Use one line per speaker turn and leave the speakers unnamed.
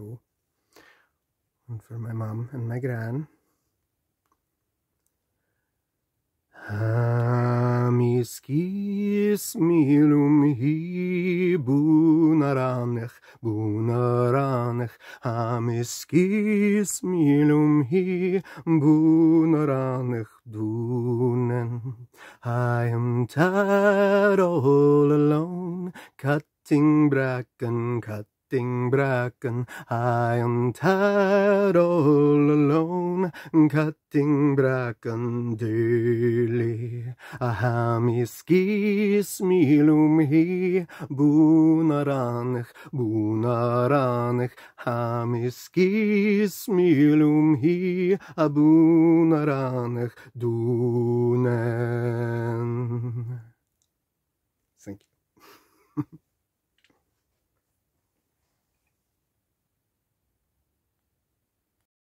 One for my mum and my gran. Hamiskis milum hi bunaranech, bunaranech. Hamiskis milum hi bunaranech dunen. I am tired all alone, cutting bracken, cutting bracken. I am tired all alone, cutting bracken daily. Ahamiskis milum hi, bunaranich, bunaranich. Hamiskis milum hi, abunaranich, dunen. Thank you.